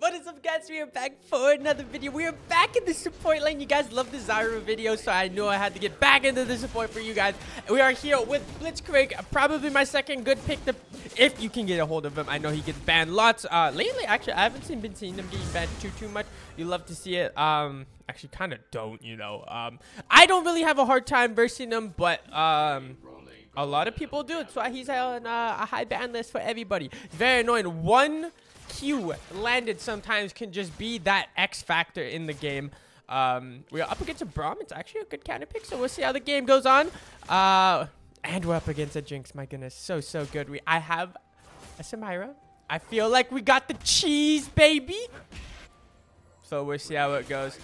What is up guys, we are back for another video. We are back in the support lane. You guys love the Zyra video, so I knew I had to get back into the support for you guys. We are here with Blitzcrank, probably my second good pick to, if you can get a hold of him. I know he gets banned lots. Uh, lately, actually, I haven't seen, been seeing him getting banned too, too much. You love to see it. Um, actually, kind of don't, you know. Um, I don't really have a hard time versing him, but, um, a lot of people do. That's why he's on uh, a high ban list for everybody. Very annoying. One Q landed sometimes can just be that X factor in the game. Um, we are up against a Braum. It's actually a good counter pick, so we'll see how the game goes on. Uh, and we're up against a Jinx. My goodness, so, so good. We I have a Samira. I feel like we got the cheese, baby. So we'll see how it goes.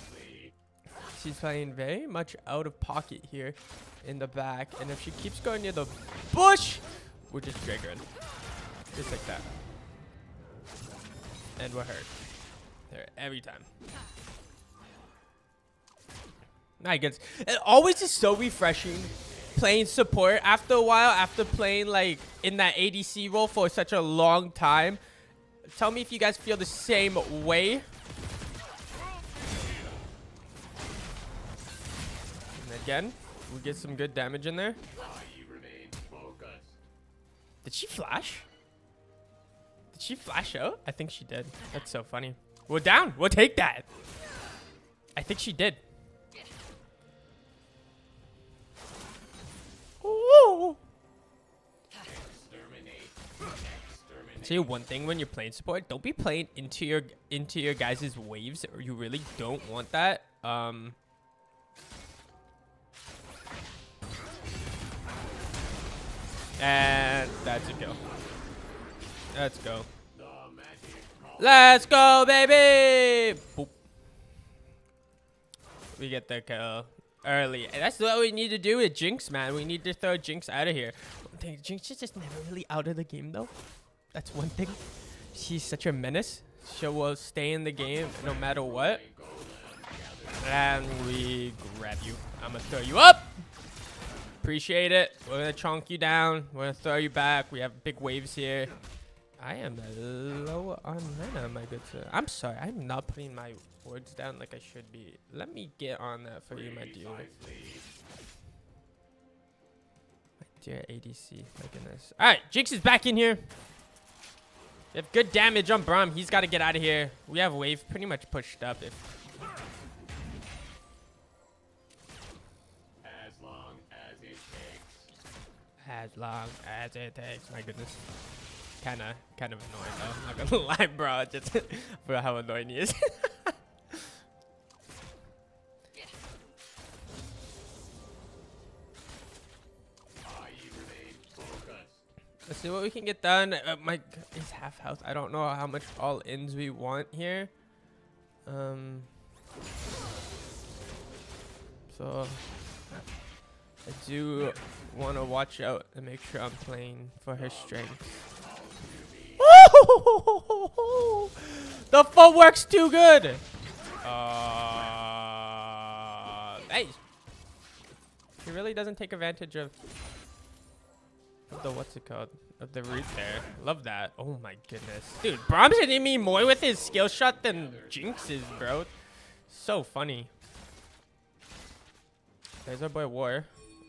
She's playing very much out of pocket here in the back. And if she keeps going near the bush, we're just triggering. Just like that and we're hurt. There, every time. My goodness. It always is so refreshing playing support after a while, after playing like in that ADC role for such a long time. Tell me if you guys feel the same way. And again, we get some good damage in there. Did she flash? Did she flash out? I think she did. That's so funny. We're down. We'll take that. I think she did. Ooh. Say one thing when you're playing support, don't be playing into your into your guys' waves, or you really don't want that. Um, and that's a kill. Let's go. Let's go, baby! Boop. We get the kill early. And that's what we need to do with Jinx, man. We need to throw Jinx out of here. Jinx is just never really out of the game, though. That's one thing. She's such a menace. She will stay in the game no matter what. And we grab you. I'm going to throw you up. Appreciate it. We're going to chunk you down. We're going to throw you back. We have big waves here. I am low on mana, my good sir. I'm sorry, I'm not putting my wards down like I should be. Let me get on that for you, my dear. My dear ADC, my goodness. Alright, Jinx is back in here. We have good damage on Braum. He's got to get out of here. We have wave pretty much pushed up. If as long as it takes. As long as it takes. My goodness kind of kind of annoying though. I'm not gonna lie, bro. Just for how annoying he is. Let's see what we can get done. Uh, my he's half health. I don't know how much all ins we want here. Um. So I do want to watch out and make sure I'm playing for her strength. the footwork's too good. Uh, hey. He really doesn't take advantage of, of the what's it called of the root there. Love that. Oh my goodness, dude. Braum's hitting me more with his skill shot than Jinx is, bro. So funny. There's our boy War.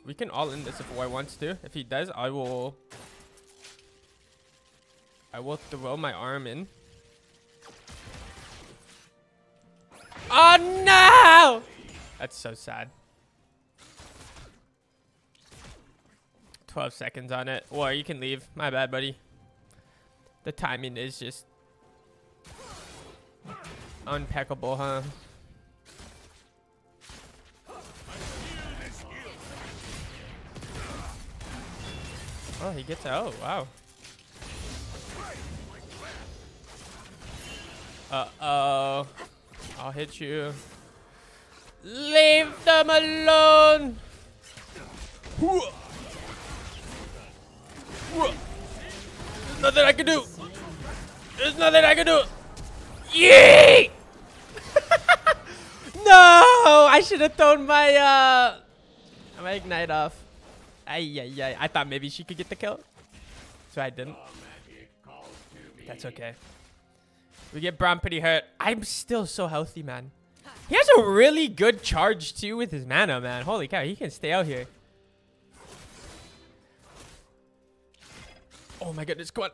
We can all in this if War wants to. If he does, I will I will throw my arm in. Oh no! That's so sad. 12 seconds on it. Or you can leave. My bad, buddy. The timing is just impeccable, huh? Oh, he gets out. Oh, wow. Uh-oh. I'll hit you. Leave them alone! There's nothing I can do! There's nothing I can do! Yee! no! I should have thrown my, uh... My ignite off. Ay, ay, ay. I thought maybe she could get the kill. So I didn't. That's okay. We get Braum pretty hurt. I'm still so healthy, man. He has a really good charge, too, with his mana, man. Holy cow, he can stay out here. Oh my goodness, come on.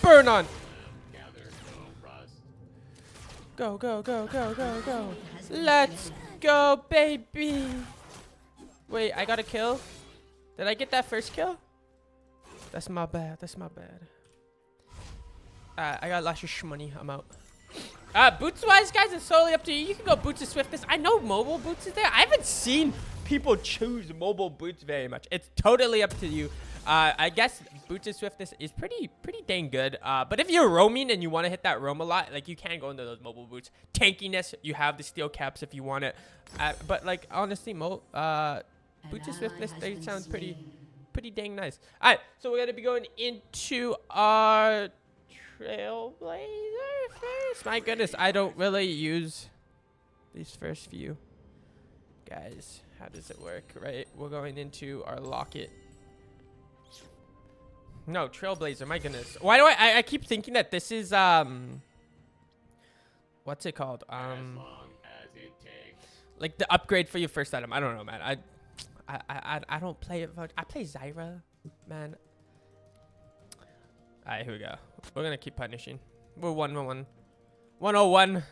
Burn on. Go, go, go, go, go, go. Let's go, baby. Wait, I got a kill? Did I get that first kill? That's my bad. That's my bad. Uh, I got lots of money. I'm out. Uh, boots wise, guys, it's totally up to you. You can go boots of swiftness. I know mobile boots is there. I haven't seen people choose mobile boots very much. It's totally up to you. Uh, I guess boots of swiftness is pretty pretty dang good. Uh, but if you're roaming and you want to hit that roam a lot, like you can go into those mobile boots. Tankiness, you have the steel caps if you want it. Uh, but like honestly, mo uh, boots of swiftness, they sound pretty pretty dang nice. All right, so we're gonna be going into our trailblazer first. My goodness, I don't really use these first few guys. How does it work? Right, we're going into our locket. No, trailblazer. My goodness, why do I, I? I keep thinking that this is um. What's it called? As Um, long as it takes. like the upgrade for your first item. I don't know, man. I, I, I, I- I don't play it. I play Zyra, man. All right, here we go. We're gonna keep punishing. We're one one one. 101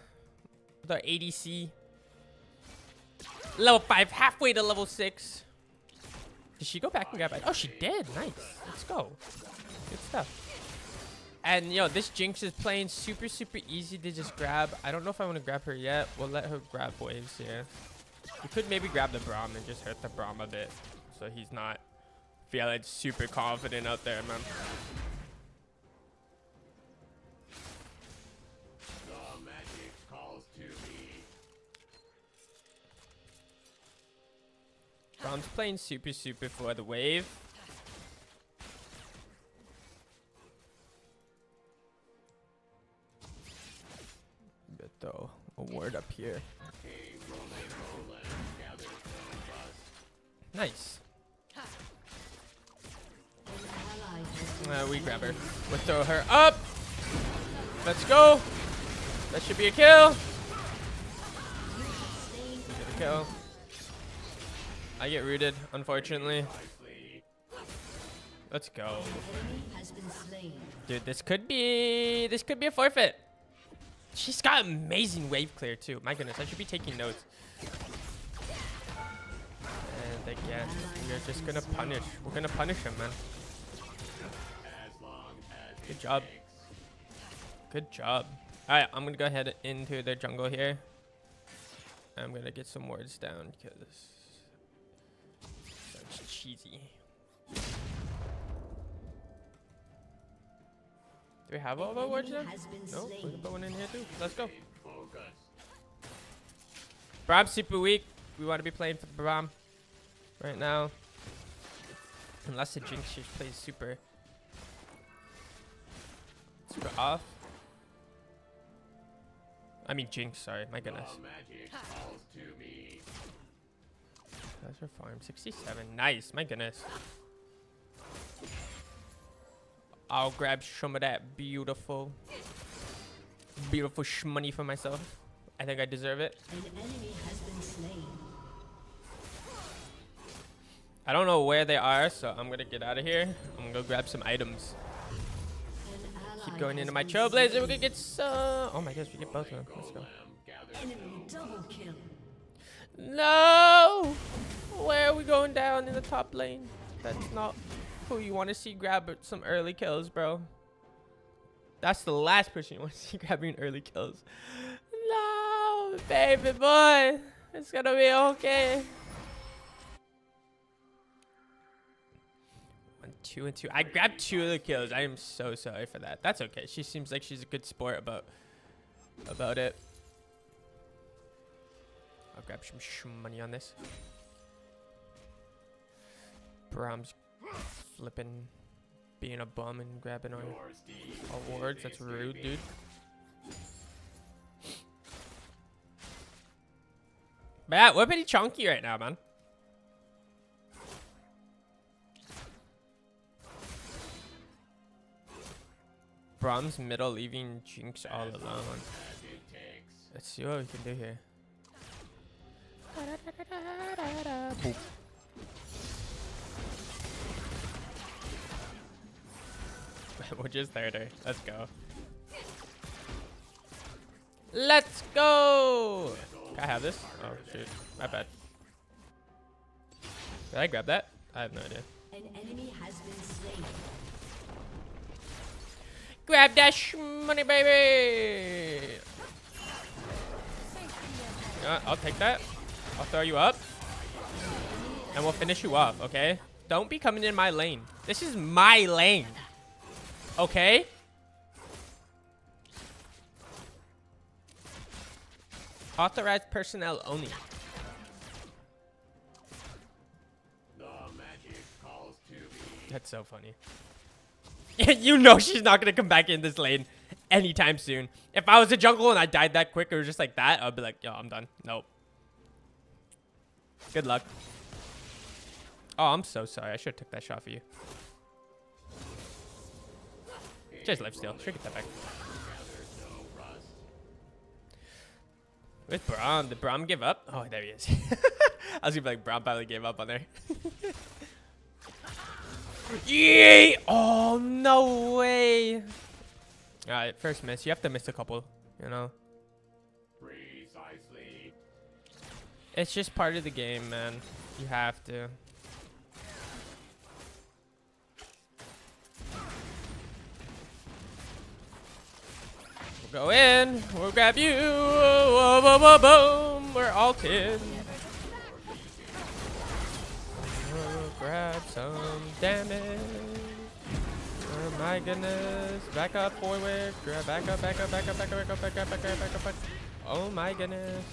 with our ADC. Level five, halfway to level six. Did she go back and grab it? Oh, she did. Nice. Let's go. Good stuff. And yo, this Jinx is playing super, super easy to just grab. I don't know if I want to grab her yet. We'll let her grab waves here. We could maybe grab the Braum and just hurt the Braum a bit. So he's not feeling super confident out there, man. Playing super, super for the wave. A word up here. Nice. Uh, we grab her. We throw her up. Let's go. That should be a kill. I get rooted, unfortunately. Let's go. Dude, this could be this could be a forfeit. She's got amazing wave clear too. My goodness, I should be taking notes. And again, we're just gonna punish. We're gonna punish him, man. Good job. Good job. Alright, I'm gonna go ahead into the jungle here. I'm gonna get some wards down because cheesy. Do we have all the wards down? Has No, we can put one in here too. Let's go. Focus. Super weak. We want to be playing for the Braum right now. Unless the Jinx just plays super. Super off. I mean Jinx, sorry. My goodness. That's her farm. 67. Nice. My goodness. I'll grab some of that beautiful, beautiful shmoney for myself. I think I deserve it. An enemy has been slain. I don't know where they are, so I'm gonna get out of here. I'm gonna go grab some items. Keep going into my trailblazer. We're gonna get some. Oh my gosh, we get both of them. Let's go. No! Where are we going down in the top lane? That's not who you want to see grab some early kills, bro. That's the last person you want to see grabbing early kills. No, baby boy. It's gonna be okay. One, two, and two. I grabbed two of the kills. I am so sorry for that. That's okay. She seems like she's a good sport about about it. Grab some money on this. Braum's flipping, being a bum and grabbing on your awards. That's rude, dude. Yeah, we're pretty chunky right now, man. Braum's middle, leaving Jinx all alone. Let's see what we can do here. We'll just third her. Let's go. Let's go! Can I have this? Oh, shoot. My bad. Did I grab that? I have no idea. An enemy has been slain. Grab that money, baby! What? I'll take that. I'll throw you up. And we'll finish you off, okay? Don't be coming in my lane. This is my lane. Okay? Authorized personnel only. To. That's so funny. you know she's not gonna come back in this lane anytime soon. If I was a jungle and I died that quick or just like that, I'd be like, yo, I'm done. Nope. Good luck. Oh, I'm so sorry. I should have took that shot for you. Just life steal. Should get that back. With Braum, did Braum give up? Oh, there he is. I was gonna be like, Braum probably gave up on there. Yay! Oh, no way. Alright, first miss. You have to miss a couple, you know? It's just part of the game, man. You have to. We'll go in. We'll grab you. Whoa, whoa, whoa, boom. We're ulted. We'll grab some damage. Oh my goodness. Back up, forward. Grab back up, back up, back up, back up, back up, back up, back up, back up, back up. Oh my goodness.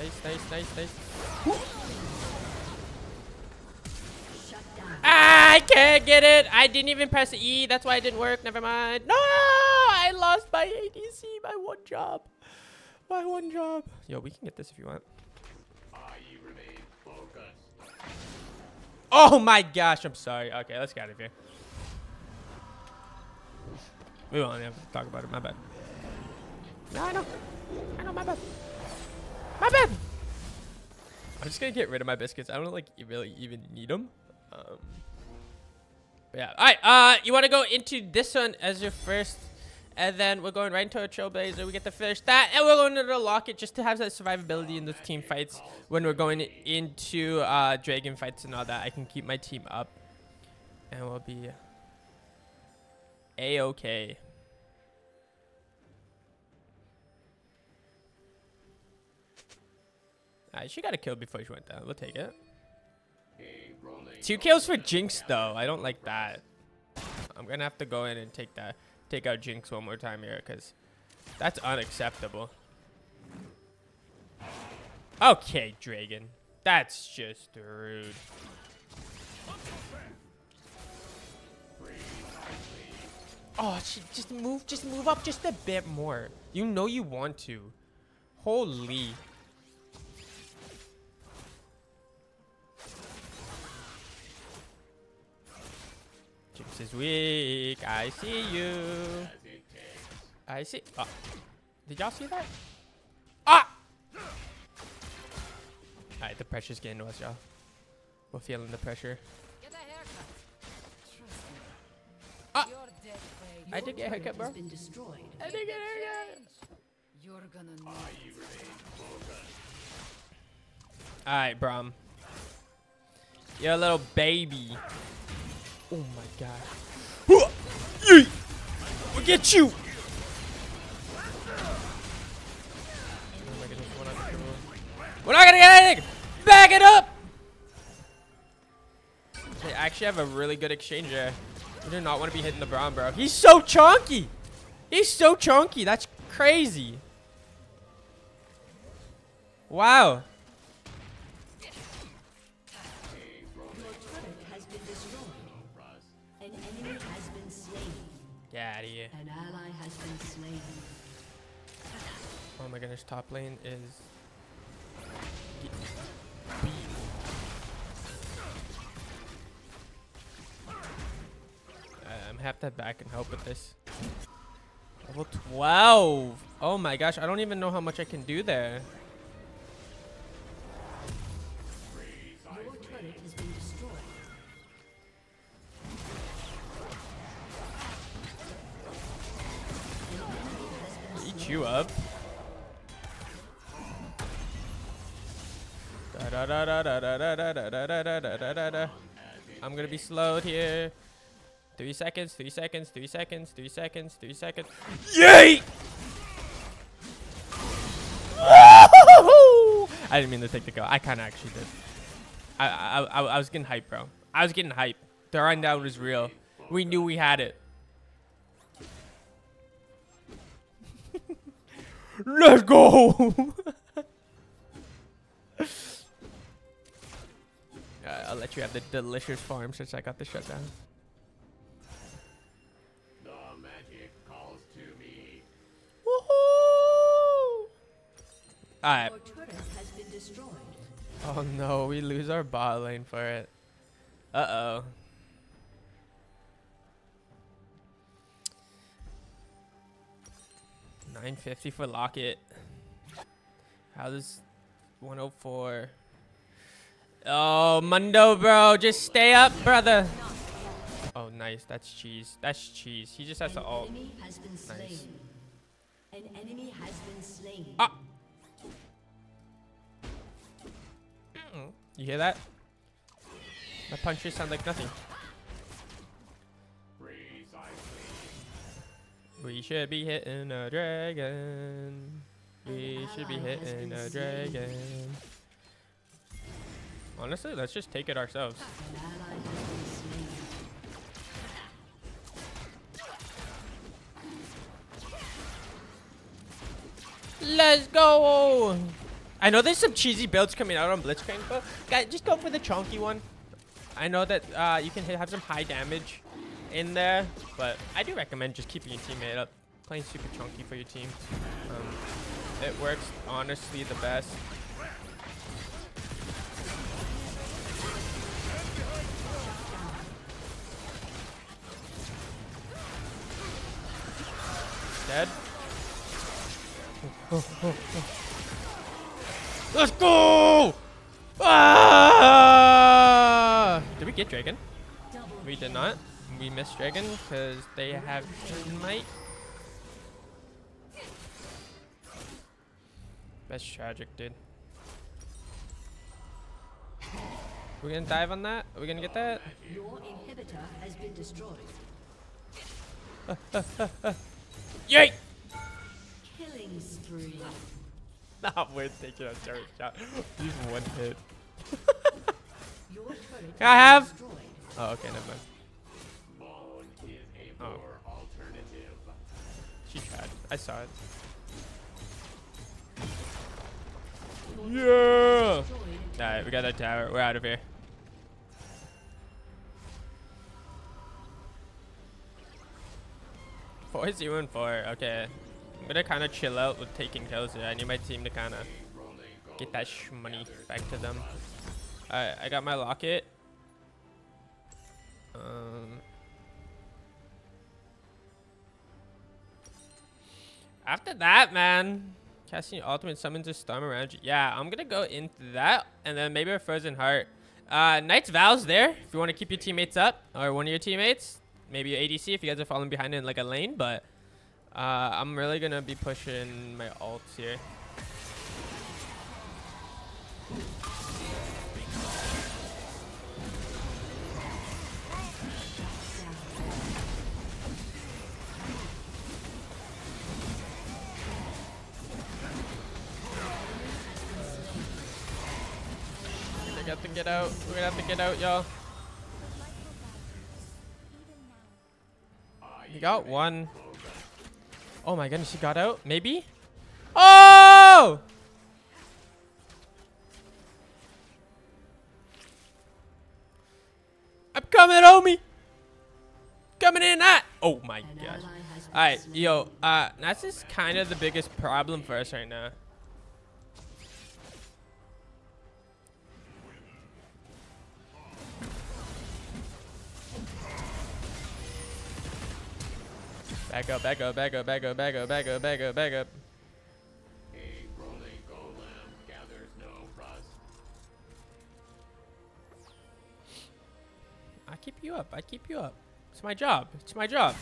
Nice, nice, nice, nice. Shut. Ah, I can't get it. I didn't even press E. That's why it didn't work. Never mind. No, I lost my ADC my one job. My one job. Yo, we can get this if you want. I remain focused. Oh my gosh, I'm sorry. Okay, let's get out of here. We won't have to talk about it. My bad. No, I know. I know, my bad. My bad. I'm just gonna get rid of my biscuits. I don't like really even need them. Um, yeah. All right. Uh, you want to go into this one as your first, and then we're going right into a trailblazer. We get to finish that, and we're going to the locket just to have that survivability in those team fights when we're going into uh, dragon fights and all that. I can keep my team up, and we'll be a okay. She got a kill before she went down. We'll take it. Two kills for Jinx though. I don't like that. I'm gonna have to go in and take that, take out Jinx one more time here, cause that's unacceptable. Okay, Dragon. That's just rude. Oh, she just move, just move up just a bit more. You know you want to. Holy. Jinx is weak. I see you. as it takes. I see. Oh. Did y'all see that? Ah! Alright, the pressure's getting to us, y'all. We're feeling the pressure. Get a haircut. Trust me. Ah. Your dead fate. I did get a haircut, bro. Has been destroyed. I did get a haircut. You're gonna need I remain focused. Alright, Braum. You're a little baby. Oh my god. We'll get you! We're not gonna get anything! Back it up! They actually have a really good exchange there. We do not want to be hitting the Braum, bro. He's so chunky! He's so chunky. That's crazy. Wow. My goodness, top lane is. Uh, I'm have to back and help with this. Level 12. Oh my gosh, I don't even know how much I can do there. Eat you up. Da da da da da da da da da da da da da da. I'm gonna be slowed here. Three seconds, three seconds, three seconds, three seconds, three seconds. Yay! I didn't mean to take the go. I kind of actually did. I, I, I, I was getting hype, bro. I was getting hype. The rundown was real. We knew we had it. Let's go. Uh, I'll let you have the delicious farm since I got the shutdown. The magic calls to me. Woohoo! Alright. Your turret has been destroyed. Oh no, we lose our bot lane for it. Uh oh. Nine fifty for Locket. How does one oh four? Oh Mundo bro, just stay up, brother. Oh nice, that's cheese. That's cheese. He just has to ult. enemy has been slain. Nice. An enemy has been slain. Ah! Mm-mm. You hear that? My punches sound like nothing. Freeze, I please. We should be hitting a dragon. We should be hitting a dragon. Honestly, let's just take it ourselves. Let's go! I know there's some cheesy builds coming out on Blitzcrank, but guys, just go for the chunky one. I know that uh, you can hit, have some high damage in there, but I do recommend just keeping your teammate up, playing super chunky for your team. Um, it works honestly the best. Dead. Let's go! Ah! Did we get Dragon? We did not. We missed Dragon because they have Might. That's tragic, dude. We're gonna dive on that? Are we gonna get that? Your inhibitor has been destroyed. Yay! Killing spree. Nah, we're taking a turret shot. Just one hit. Can I have- Oh, okay, never mind. Bone is a Oh. She tried. I saw it. Yeah! Alright, we got that tower. We're out of here. Four zero and four. Okay, I'm gonna kind of chill out with taking kills here. I need my team to kind of get that money back to them. Alright, I got my locket. Um. After that, man, casting ultimate summons a storm around you. Yeah, I'm gonna go into that, and then maybe a frozen heart. Uh, Knight's Vows there, if you want to keep your teammates up, or one of your teammates. Maybe ADC if you guys are falling behind in like a lane, but uh, I'm really gonna be pushing my ults here. We're gonna have to get out. We're gonna have to get out, y'all. He got one. Oh my goodness, he got out? Maybe? Oh! I'm coming, homie! Coming in hot! Oh my gosh. ally has been Alright, yo, uh, that's just kind of the biggest problem for us right now. Back up, back up, back up, back up, back up, back up, back up, back up. A rolling golem gathers no rust. I keep you up. I keep you up. It's my job. It's my job.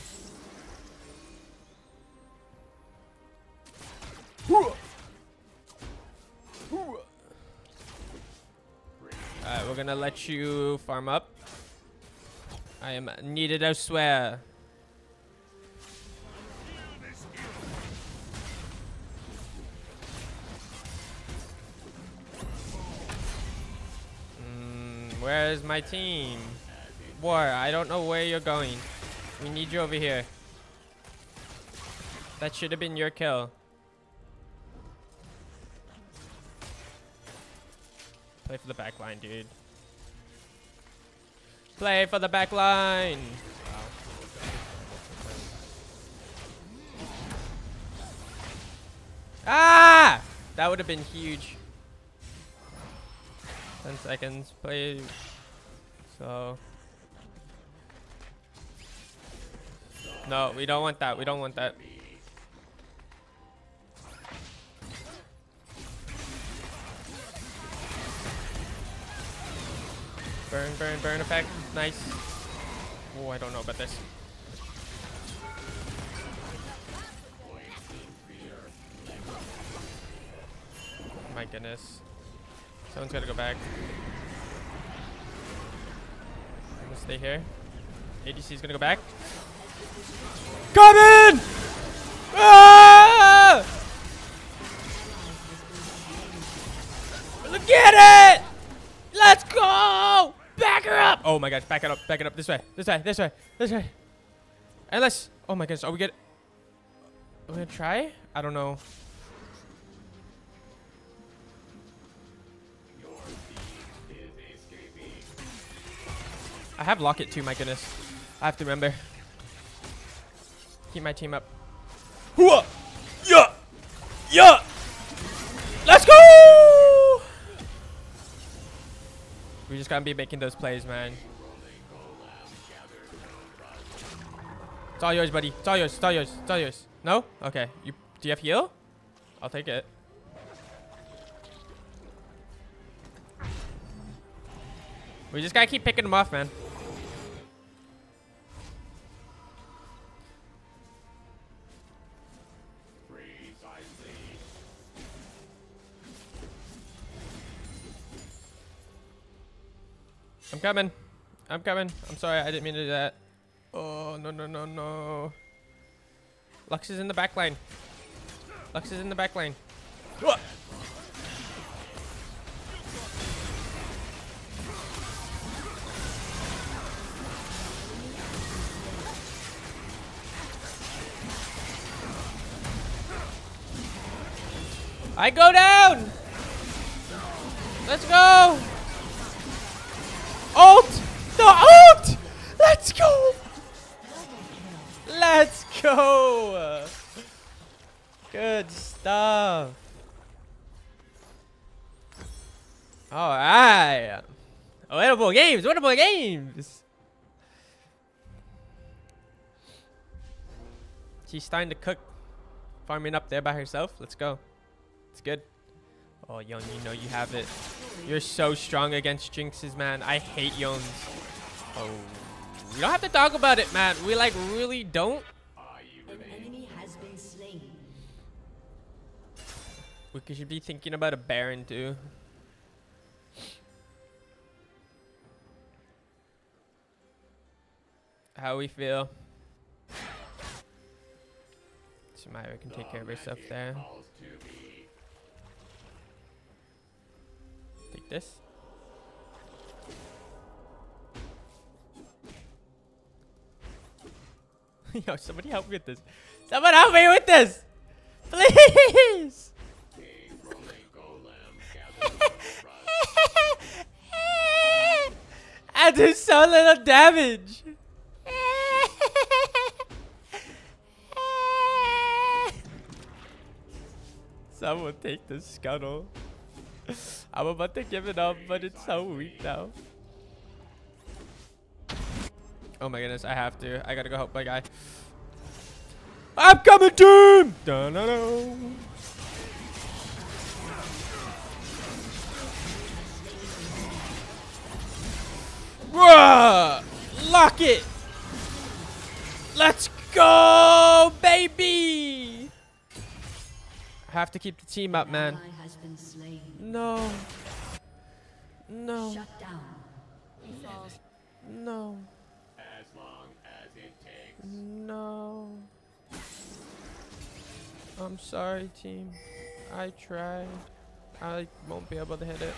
Alright, we're gonna let you farm up. I am needed elsewhere. Where is my team? War, I don't know where you're going. We need you over here. That should have been your kill. Play for the back line, dude. Play for the back line. Ah! That would have been huge. 10 seconds. please. So. No, we don't want that. We don't want that. Burn, burn, burn effect. Nice. Oh, I don't know about this. My goodness. Someone's gotta go back. I'm gonna stay here. ADC's gonna go back. Come in! Ah! Look at it! Let's go! Back her up! Oh my gosh, back it up, back it up. This way, this way, this way, this way. And let's. Oh my gosh, are we good? Are we gonna try? I don't know. I have Locket too, my goodness. I have to remember. Keep my team up. Hooah! Yeah! Yeah! Let's go! We just gotta be making those plays, man. It's all yours, buddy. It's all yours. It's all yours. It's all yours. No? Okay. You do you have heal? I'll take it. We just gotta keep picking them off, man. I'm coming. I'm coming. I'm sorry. I didn't mean to do that. Oh, no, no, no, no. Lux is in the back lane. Lux is in the back line. Uah! I go down! Let's go! Winnable games. She's starting to cook. Farming up there by herself. Let's go. It's good. Oh, Young, you know you have it. You're so strong against Jinxes, man. I hate Youngs. Oh. We don't have to talk about it, man. We, like, really don't. We should be thinking about a Baron, too. How we feel. Samira can take care of herself there. Take this. Yo, somebody help me with this. Someone help me with this! Please! I do so little damage. Someone take the scuttle. I'm about to give it up, but it's so weak now. Oh my goodness, I have to. I gotta go help my guy. I'm coming, team. Da-na-na. Bruh! Lock it! Let's go, baby! I have to keep the team up, man. Ally has been slain. No. No. Shut down. No. As long as it takes. No. I'm sorry, team. I tried. I won't be able to hit it.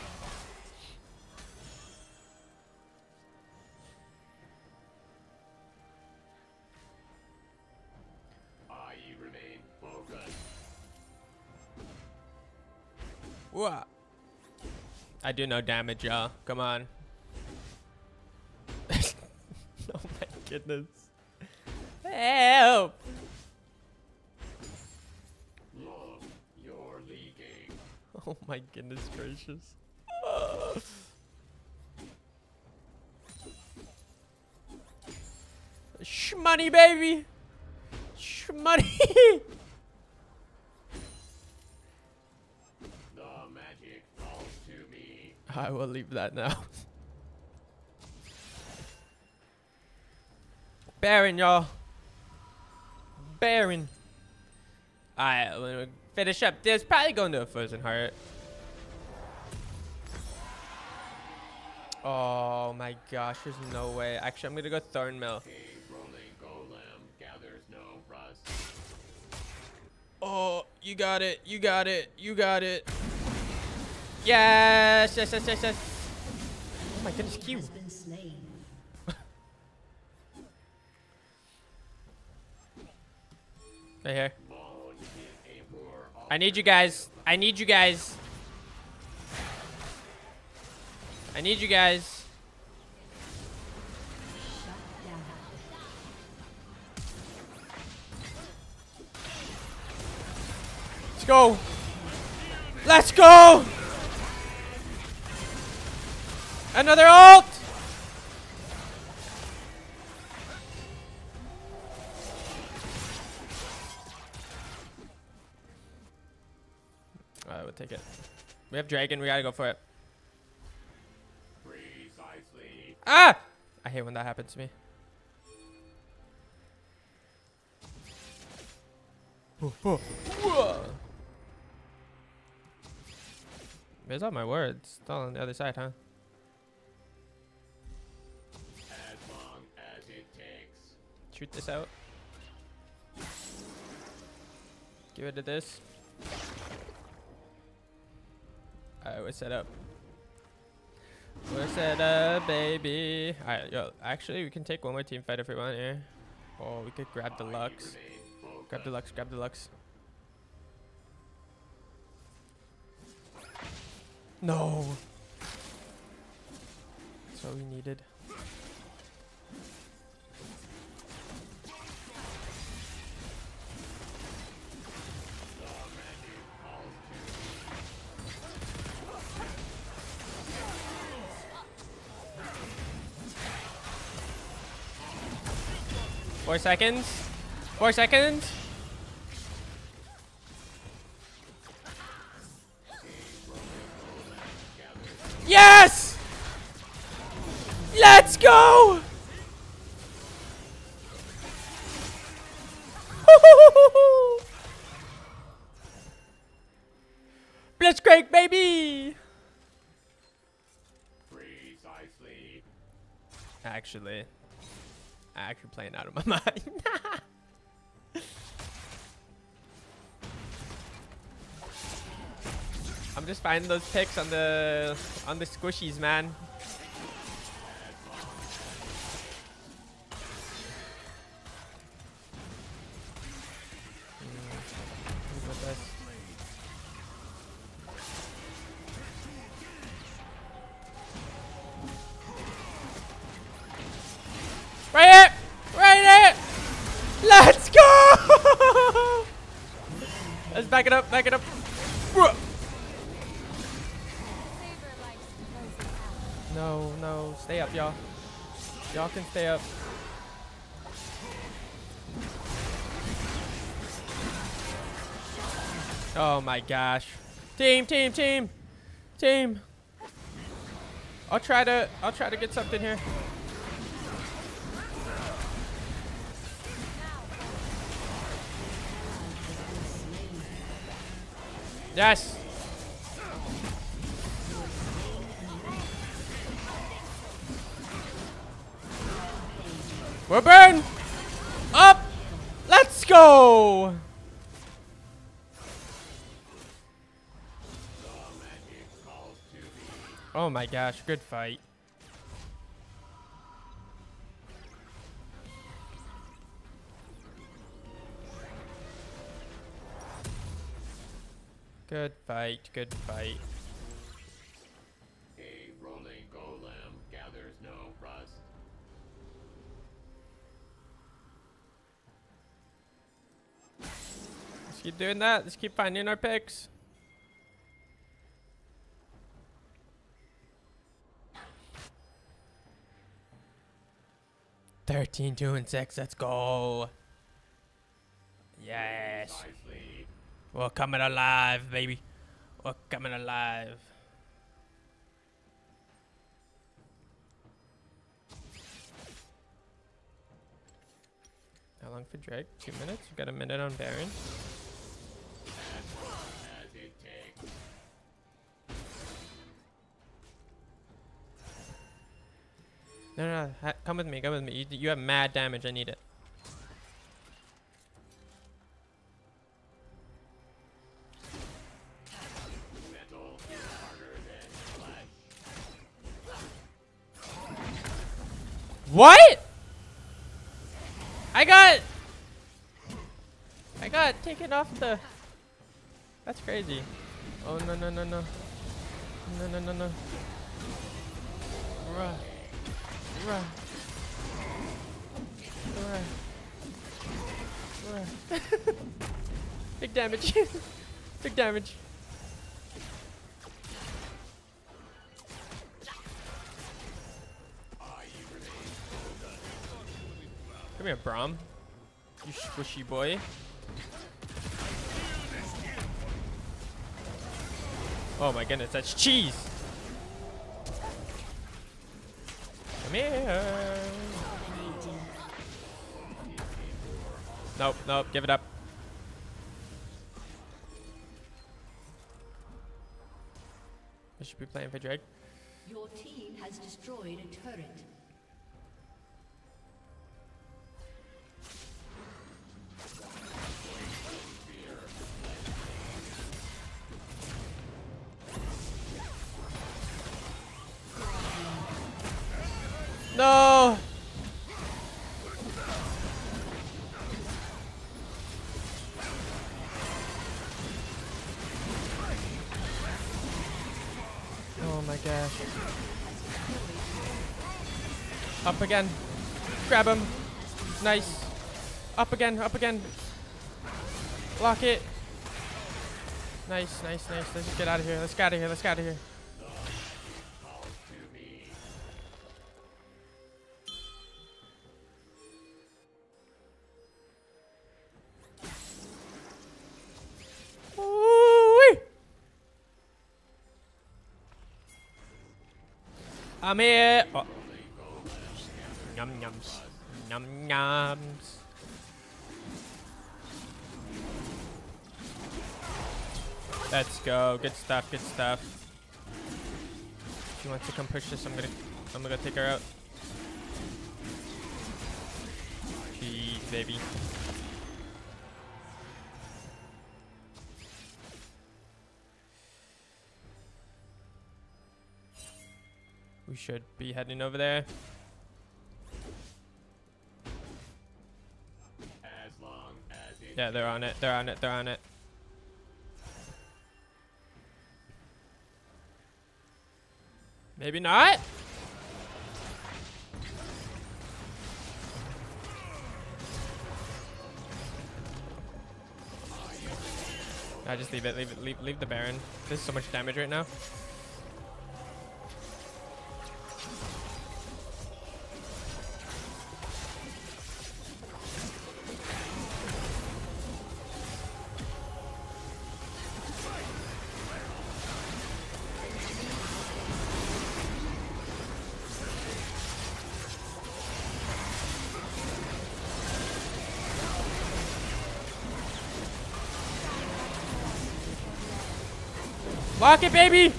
What? I do no damage, y'all. Come on. oh my goodness. Help! Look, you're leaking. Oh my goodness gracious. Shmoney, baby! Shmoney! I will leave that now. Baron, y'all. Baron. Alright, when we finish up this, probably going to a frozen heart. Oh my gosh, there's no way. Actually, I'm gonna go no rust. Oh, you got it. You got it. You got it. Yes, yes, yes, yes, yes. Oh my goodness, Q. Right here. I need you guys. I need you guys. I need you guys. Let's go. Let's go. Another ult. Alright, we'll take it. We have dragon. We gotta go for it. precisely. Ah! I hate when that happens to me. Where's all my wards? It's all on the other side, huh? Shoot this out. Give it to this. Alright, we're set up. We're set up, baby. Alright, yo, actually, we can take one more team fight if we want here. Or we could grab the Lux. Grab the Lux, grab the Lux. No! That's what we needed. Four seconds. Four seconds. Yes! Let's go! Blitzcrank, baby! Actually playing out of my mind. I'm just finding those picks on the on the squishies, man. Stay up. Oh my gosh. Team, team, team. Team. I'll try to I'll try to get something here. Yes. We're burn. Up. Let's go. Oh my gosh, good fight. Good fight, good fight. Keep doing that. Let's keep finding our picks. Thirteen, two, and six. Let's go. Yes. We're coming alive, baby. We're coming alive. How long for Drake? Two minutes? You got a minute on Baron? No, no, no. Come with me. Come with me. You, you have mad damage. I need it. What? I got. I got taken off the. That's crazy. Oh no no no no. No no no no. Bruh. Bruh. Bruh. Bruh. Big damage. Big damage. Come here, Braum. You squishy boy. Oh my goodness, that's cheese. Come here. Nope, nope, give it up. I should be playing for Drake. Your team has destroyed a turret. Again. Grab him. Nice. Up again, up again. Block it. Nice, nice, nice. Let's just get out of here. Let's get out of here. Let's get out of here. I'm here. Let's go. Good stuff. Good stuff. She wants to come push this. I'm gonna. I'm gonna take her out. Jeez, baby. We should be heading over there. Yeah, they're on it. They're on it. They're on it. Maybe not. I just leave it. Leave it. Leave, leave the Baron. There's so much damage right now. Lock it, baby.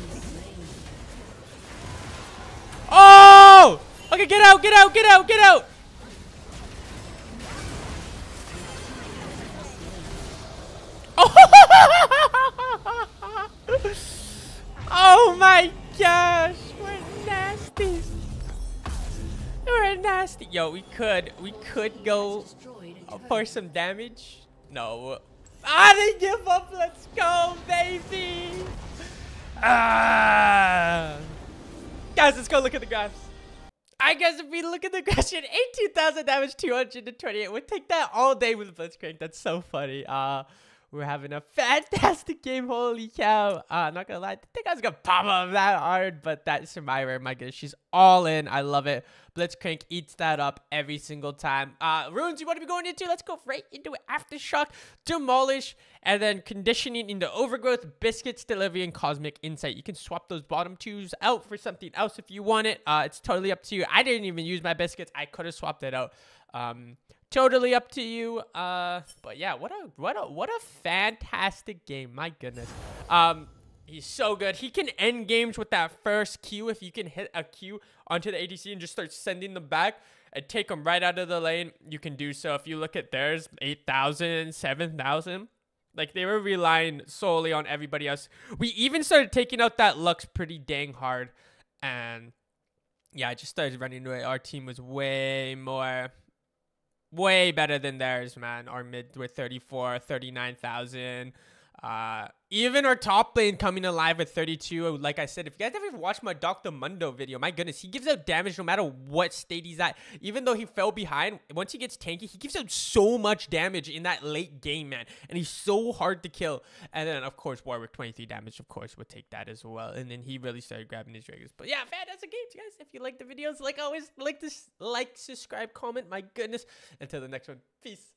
Oh! Okay, get out, get out, get out, get out. Oh my gosh, we're nasty. We're nasty. Yo, we could, we could go for some damage. No. Ah, they give up. Let's go, baby. Ah. Guys, let's go look at the graphs. I guess if we look at the graphs, 18,000 damage, 228. We'll take that all day with Blitzcrank. That's so funny. Uh, we're having a fantastic game. Holy cow. Uh, not gonna lie, I think I was gonna pop up that hard, but that Survivor, my goodness, she's all in. I love it. Blitzcrank eats that up every single time. Uh, runes you want to be going into? Let's go right into it. Aftershock, demolish, and then conditioning into overgrowth, biscuits, delivery, and cosmic insight. You can swap those bottom twos out for something else if you want it. Uh, it's totally up to you. I didn't even use my biscuits. I could have swapped it out. Um, totally up to you. Uh, but yeah, what a what a what a fantastic game. My goodness. Um, he's so good. He can end games with that first Q. If you can hit a Q onto the ADC and just start sending them back and take them right out of the lane, you can do so. If you look at theirs, 8,000, 7,000. Like they were relying solely on everybody else. We even started taking out that Lux pretty dang hard. And yeah, I just started running away. Our team was way more way better than theirs, man. Our mid with 34, 39,000. Uh, even our top lane coming alive at 32. Like I said, if you guys ever watched my Dr. Mundo video, my goodness, he gives out damage no matter what state he's at. Even though he fell behind, once he gets tanky, he gives out so much damage in that late game, man. And he's so hard to kill. And then, of course, Warwick 23 damage, of course, would take that as well. And then he really started grabbing his triggers. But yeah, fantastic games, guys. If you like the videos, like always, like this, like, subscribe, comment. My goodness. Until the next one, peace.